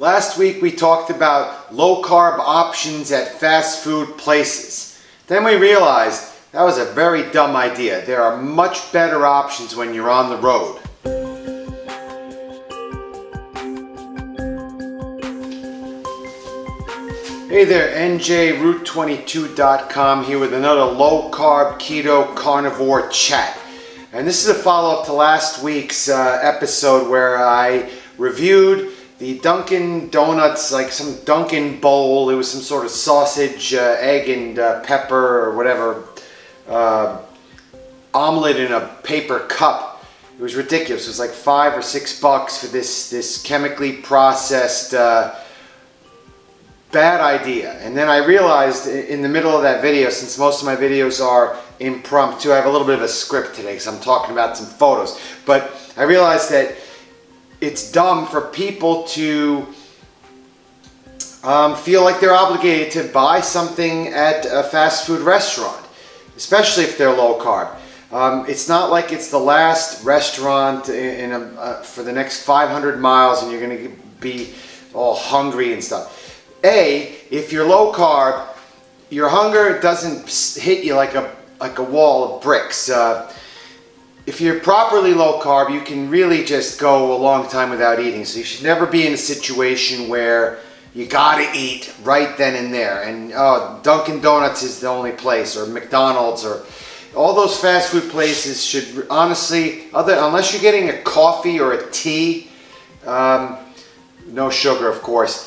Last week we talked about low carb options at fast food places. Then we realized that was a very dumb idea. There are much better options when you're on the road. Hey there, NJRoute22.com here with another low carb keto carnivore chat. And this is a follow up to last week's uh, episode where I reviewed the Dunkin' Donuts, like some Dunkin' bowl. It was some sort of sausage, uh, egg, and uh, pepper or whatever uh, omelet in a paper cup. It was ridiculous. It was like five or six bucks for this this chemically processed uh, bad idea. And then I realized in the middle of that video, since most of my videos are impromptu, I have a little bit of a script today because I'm talking about some photos. But I realized that it's dumb for people to um, feel like they're obligated to buy something at a fast food restaurant, especially if they're low carb. Um, it's not like it's the last restaurant in, a, uh, for the next 500 miles and you're going to be all hungry and stuff. A, if you're low carb, your hunger doesn't hit you like a like a wall of bricks. Uh, if you're properly low carb, you can really just go a long time without eating. So you should never be in a situation where you gotta eat right then and there. And oh, Dunkin' Donuts is the only place, or McDonald's, or all those fast food places should honestly, other unless you're getting a coffee or a tea, um, no sugar, of course.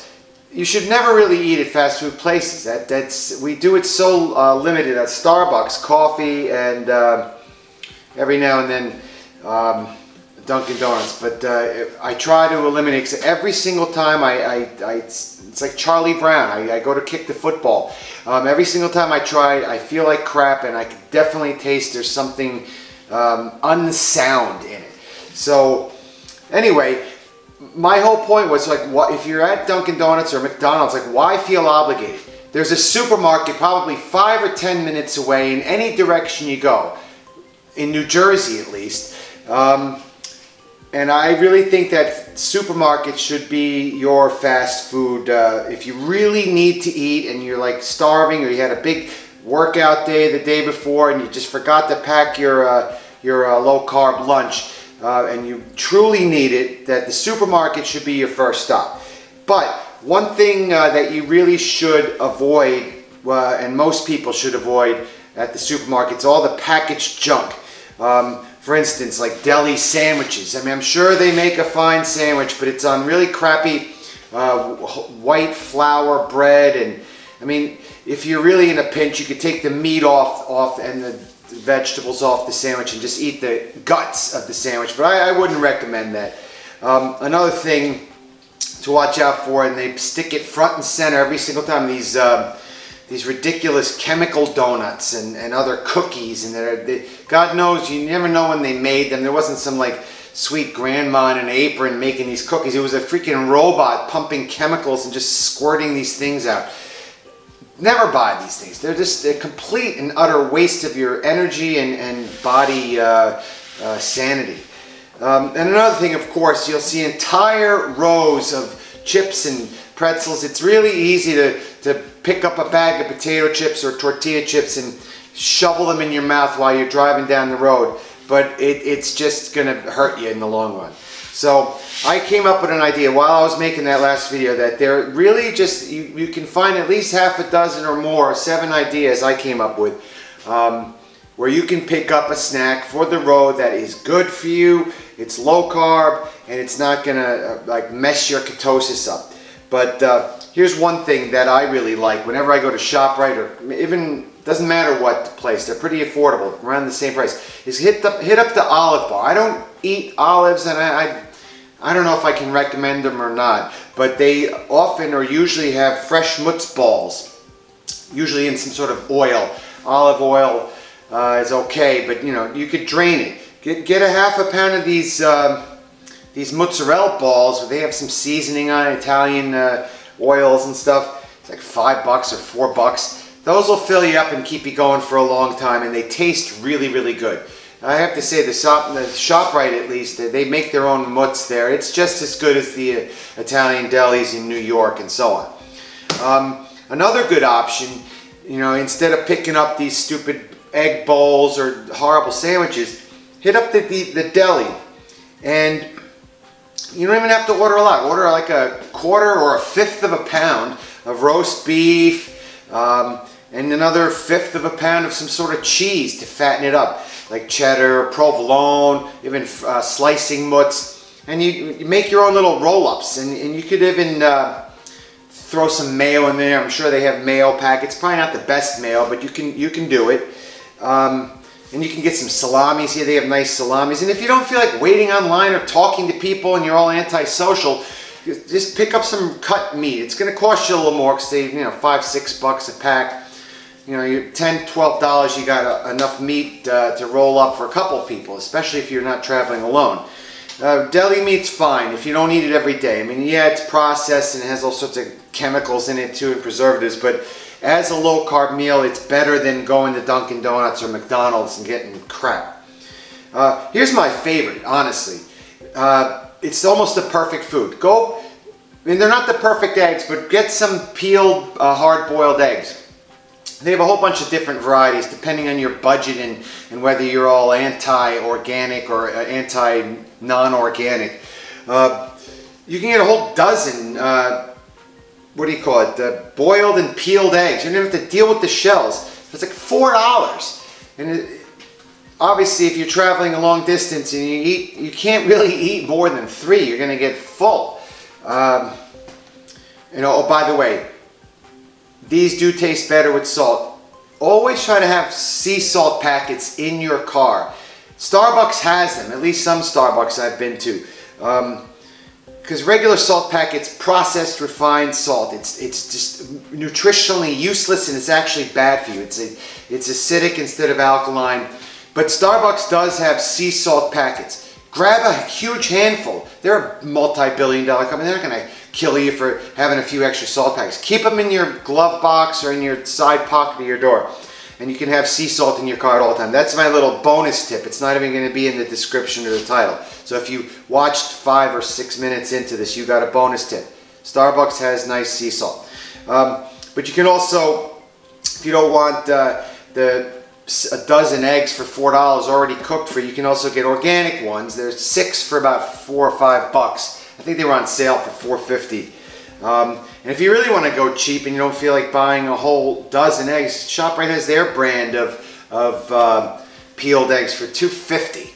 You should never really eat at fast food places. That that's we do it so uh, limited at Starbucks, coffee and. Uh, every now and then um, Dunkin' Donuts, but uh, I try to eliminate every single time I, I, I, it's like Charlie Brown. I, I go to kick the football. Um, every single time I try, I feel like crap, and I can definitely taste there's something um, unsound in it. So, anyway, my whole point was like, what, if you're at Dunkin' Donuts or McDonald's, like, why feel obligated? There's a supermarket probably five or ten minutes away in any direction you go in New Jersey at least. Um, and I really think that supermarkets should be your fast food. Uh, if you really need to eat and you're like starving or you had a big workout day the day before and you just forgot to pack your, uh, your uh, low carb lunch uh, and you truly need it, that the supermarket should be your first stop. But one thing uh, that you really should avoid, uh, and most people should avoid at the supermarkets, all the packaged junk. Um, for instance, like deli sandwiches. I mean, I'm sure they make a fine sandwich, but it's on really crappy uh, white flour bread. And I mean, if you're really in a pinch, you could take the meat off, off and the vegetables off the sandwich and just eat the guts of the sandwich. But I, I wouldn't recommend that. Um, another thing to watch out for, and they stick it front and center every single time. These uh, these ridiculous chemical donuts and, and other cookies and they, God knows you never know when they made them. There wasn't some like sweet grandma in an apron making these cookies. It was a freaking robot pumping chemicals and just squirting these things out. Never buy these things. They're just a complete and utter waste of your energy and, and body uh, uh, sanity. Um, and another thing, of course, you'll see entire rows of chips and pretzels. It's really easy to pick up a bag of potato chips or tortilla chips and shovel them in your mouth while you're driving down the road. But it, it's just going to hurt you in the long run. So I came up with an idea while I was making that last video that there really just, you, you can find at least half a dozen or more, seven ideas I came up with, um, where you can pick up a snack for the road that is good for you, it's low carb, and it's not going to uh, like mess your ketosis up. But uh, here's one thing that I really like whenever I go to ShopRite or even doesn't matter what place, they're pretty affordable, around the same price, is hit, the, hit up the olive bar. I don't eat olives and I, I, I don't know if I can recommend them or not, but they often or usually have fresh mutz balls, usually in some sort of oil. Olive oil uh, is okay, but you know, you could drain it. Get, get a half a pound of these uh, these mozzarella balls, they have some seasoning on it, Italian uh, oils and stuff. It's like five bucks or four bucks. Those will fill you up and keep you going for a long time, and they taste really, really good. I have to say the shop, the ShopRite at least, they make their own mutts there. It's just as good as the uh, Italian delis in New York and so on. Um, another good option, you know, instead of picking up these stupid egg bowls or horrible sandwiches, hit up the, the, the deli and you don't even have to order a lot. Order like a quarter or a fifth of a pound of roast beef um, and another fifth of a pound of some sort of cheese to fatten it up, like cheddar, provolone, even uh, slicing mutts. And you, you, make your own little roll-ups, and, and, you could even uh, throw some mayo in there. I'm sure they have mayo packets. Probably not the best mayo, but you can you can do it. Um, and you can get some salamis here. They have nice salamis. And if you don't feel like waiting online or talking to people and you're all antisocial, just pick up some cut meat. It's going to cost you a little more because they, you know, five, six bucks a pack. You know, you 10, 12 dollars, you got a, enough meat uh, to roll up for a couple people, especially if you're not traveling alone. Uh, deli meat's fine if you don't eat it every day. I mean, yeah, it's processed and it has all sorts of chemicals in it too and preservatives, but as a low carb meal, it's better than going to Dunkin' Donuts or McDonald's and getting crap. Uh, here's my favorite, honestly. Uh, it's almost the perfect food. Go, I mean, they're not the perfect eggs, but get some peeled uh, hard-boiled eggs. They have a whole bunch of different varieties depending on your budget and, and whether you're all anti-organic or uh, anti-non-organic. Uh, you can get a whole dozen uh, what do you call it, the boiled and peeled eggs. You don't have to deal with the shells. It's like $4. And it, obviously if you're traveling a long distance and you eat, you can't really eat more than three. You're gonna get full. Um, you know, oh, by the way, these do taste better with salt. Always try to have sea salt packets in your car. Starbucks has them, at least some Starbucks I've been to. Um, because regular salt packets processed refined salt. It's it's just nutritionally useless and it's actually bad for you. It's a, it's acidic instead of alkaline. But Starbucks does have sea salt packets. Grab a huge handful. They're a multi-billion dollar company. They're not going to kill you for having a few extra salt packets keep them in your glove box or in your side pocket of your door and you can have sea salt in your car at all time. That's my little bonus tip. It's not even going to be in the description or the title. So if you watched five or six minutes into this, you got a bonus tip. Starbucks has nice sea salt. Um, but you can also, if you don't want uh, the a dozen eggs for four dollars already cooked for you can also get organic ones there's six for about four or five bucks I think they were on sale for 450 um, and if you really want to go cheap and you don't feel like buying a whole dozen eggs, ShopRite has their brand of, of uh, peeled eggs for 250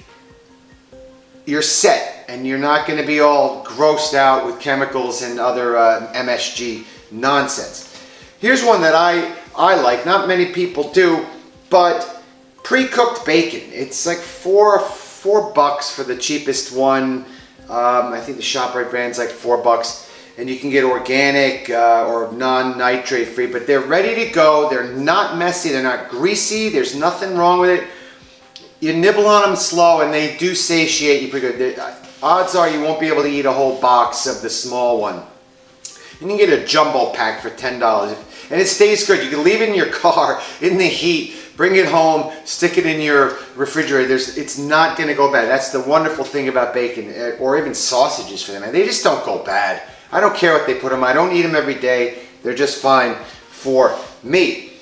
You're set and you're not going to be all grossed out with chemicals and other uh, MSG nonsense. Here's one that I, I like. Not many people do, but pre-cooked bacon. It's like four, four bucks for the cheapest one. Um, I think the ShopRite brand's like four bucks and you can get organic uh, or non-nitrate free, but they're ready to go. They're not messy, they're not greasy, there's nothing wrong with it. You nibble on them slow and they do satiate you pretty good. Uh, odds are you won't be able to eat a whole box of the small one. You can get a jumbo pack for $10 and it stays good. You can leave it in your car in the heat, bring it home, stick it in your refrigerator. There's, it's not going to go bad. That's the wonderful thing about bacon uh, or even sausages for them. And they just don't go bad. I don't care what they put them. I don't eat them every day. They're just fine for me.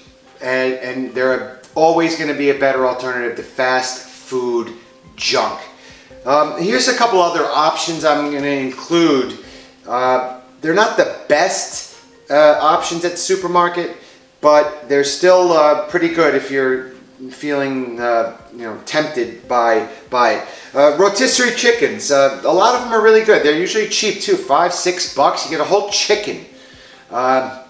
And, and they're always going to be a better alternative to fast food junk. Um, here's a couple other options I'm going to include. Uh, they're not the best uh, options at the supermarket, but they're still uh, pretty good if you're feeling uh, you know tempted by by. Uh, rotisserie chickens, uh, a lot of them are really good. They're usually cheap too, five six bucks. You get a whole chicken. Uh,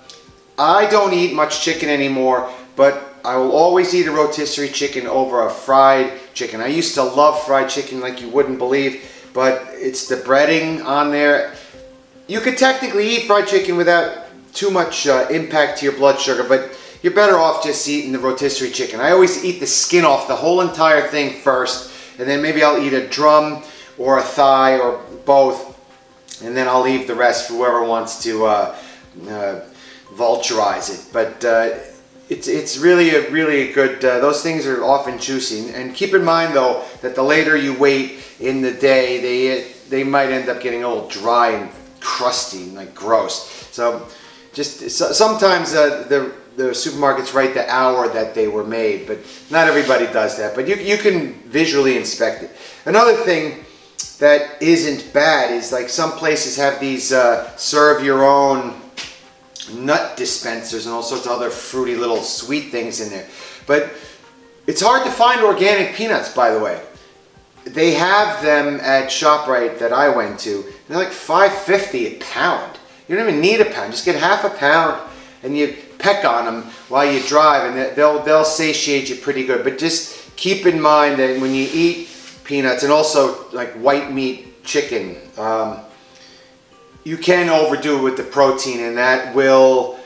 I don't eat much chicken anymore, but I will always eat a rotisserie chicken over a fried chicken. I used to love fried chicken like you wouldn't believe, but it's the breading on there. You could technically eat fried chicken without too much uh, impact to your blood sugar, but you're better off just eating the rotisserie chicken. I always eat the skin off the whole entire thing first, and then maybe I'll eat a drum or a thigh or both, and then I'll leave the rest for whoever wants to uh, uh, vulturize it. But uh, it's it's really a really a good. Uh, those things are often juicy, and keep in mind though that the later you wait in the day, they they might end up getting a little dry and crusty and like gross. So just so, sometimes uh, the the supermarkets write the hour that they were made, but not everybody does that. But you you can visually inspect it. Another thing that isn't bad is like some places have these uh, serve your own nut dispensers and all sorts of other fruity little sweet things in there. But it's hard to find organic peanuts, by the way. They have them at ShopRite that I went to. They're like 5.50 a pound. You don't even need a pound. Just get half a pound and you peck on them while you drive and they'll, they'll satiate you pretty good. But just keep in mind that when you eat peanuts and also like white meat chicken, um, you can overdo it with the protein and that will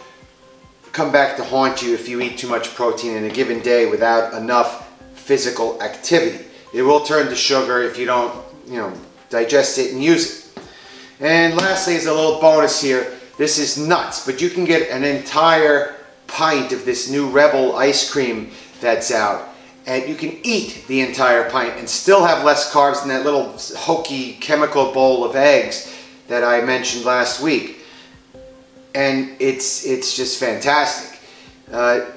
come back to haunt you if you eat too much protein in a given day without enough physical activity. It will turn to sugar if you don't, you know, digest it and use it. And lastly is a little bonus here. This is nuts, but you can get an entire pint of this new Rebel ice cream that's out. And you can eat the entire pint and still have less carbs than that little hokey chemical bowl of eggs that I mentioned last week. And it's, it's just fantastic. Uh,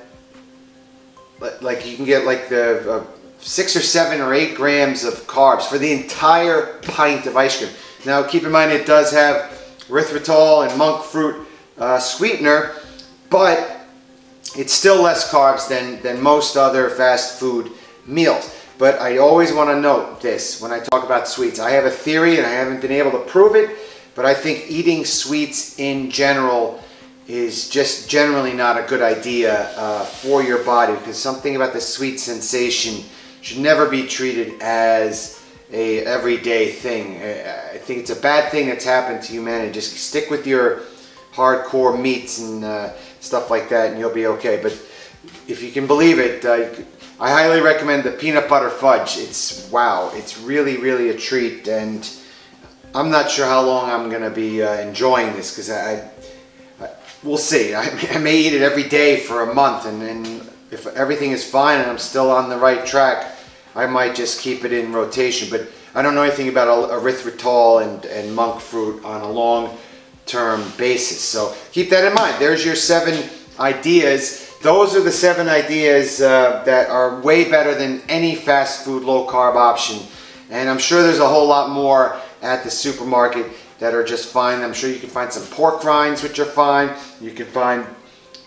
like you can get like the uh, six or seven or eight grams of carbs for the entire pint of ice cream. Now keep in mind it does have erythritol and monk fruit uh, sweetener, but it's still less carbs than, than most other fast food meals. But I always want to note this when I talk about sweets. I have a theory and I haven't been able to prove it, but I think eating sweets in general is just generally not a good idea uh, for your body because something about the sweet sensation should never be treated as a everyday thing. I think it's a bad thing that's happened to humanity. Just stick with your hardcore meats and uh, stuff like that and you'll be okay. But if you can believe it, uh, I highly recommend the peanut butter fudge. It's wow, it's really, really a treat and I'm not sure how long I'm to be uh, enjoying this because I, I, we'll see. I, I, may eat it every day for a month and, and if everything is fine and I'm still on the right track, I might just keep it in rotation. But I don't know anything about erythritol and, and monk fruit on a long-term basis. So keep that in mind. There's your seven ideas. Those are the seven ideas uh, that are way better than any fast food low-carb option. And I'm sure there's a whole lot more at the supermarket that are just fine. I'm sure you can find some pork rinds which are fine. You can find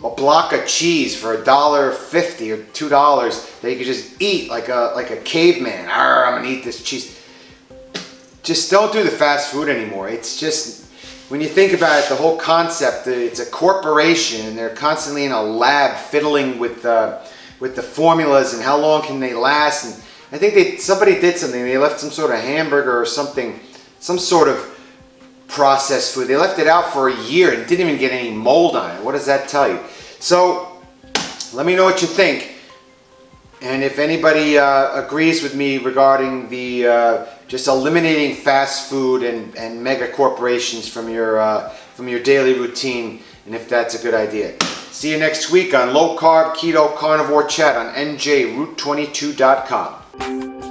a block of cheese for a dollar fifty or two dollars that you can just eat like a like a caveman. Arr, I'm gonna eat this cheese. Just don't do the fast food anymore. It's just when you think about it, the whole concept, it's a corporation and they're constantly in a lab fiddling with uh, with the formulas and how long can they last. And I think they somebody did something. They left some sort of hamburger or something some sort of processed food. They left it out for a year and didn't even get any mold on it. What does that tell you? So let me know what you think. And if anybody uh, agrees with me regarding the uh, just eliminating fast food and, and mega corporations from your, uh, from your daily routine, and if that's a good idea. See you next week on Low Carb Keto Carnivore Chat on NJRoute22.com.